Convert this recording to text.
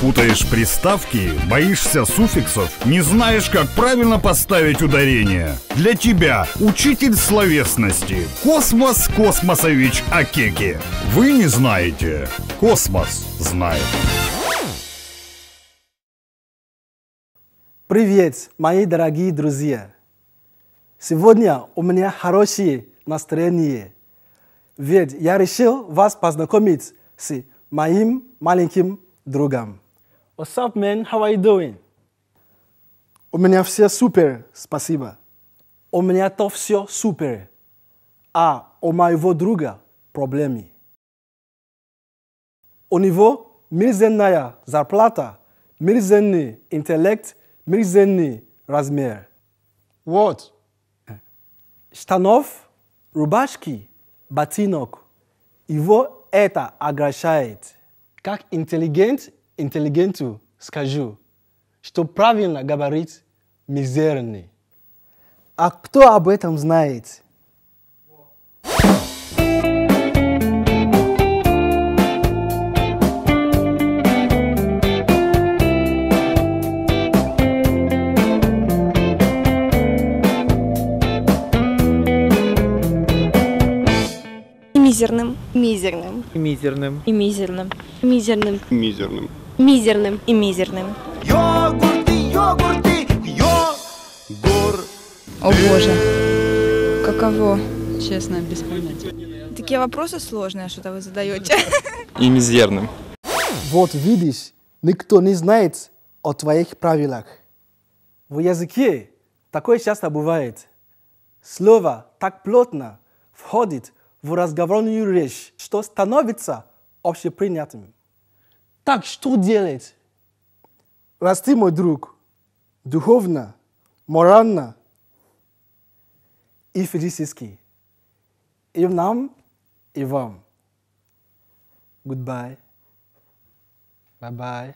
Путаешь приставки, боишься суффиксов, не знаешь, как правильно поставить ударение. Для тебя учитель словесности Космос Космосович Акеки. Вы не знаете, Космос знает. Привет, мои дорогие друзья! Сегодня у меня хорошее настроение, ведь я решил вас познакомить с моим маленьким другом. What's up, man? How are you doing? У меня все супер, спасибо. У меня то все супер, а у моего друга проблемы. У него мизерная зарплата, мизерный интеллект, мизерный размер. What? Штанов, рубашки, ботинок. Его это огорчает. Как интеллигент интеллигенту скажу, что правильно говорить мизерный. А кто об этом знает? Мизерным. Мизерным. Мизерным. И мизерным. Мизерным. Мизерным. Мизерным. И мизерным. Йогурты, йогурты, йогур. О боже, каково, честно, без понятия. Такие вопросы сложные, что-то вы задаете. И мизерным. Вот видишь, никто не знает о твоих правилах. В языке такое часто бывает. Слово так плотно входит в разговорную речь, что становится общепринятым. Так что делать? Расти, мой друг, духовно, морально и физически. И нам, и вам. Goodbye. Bye-bye.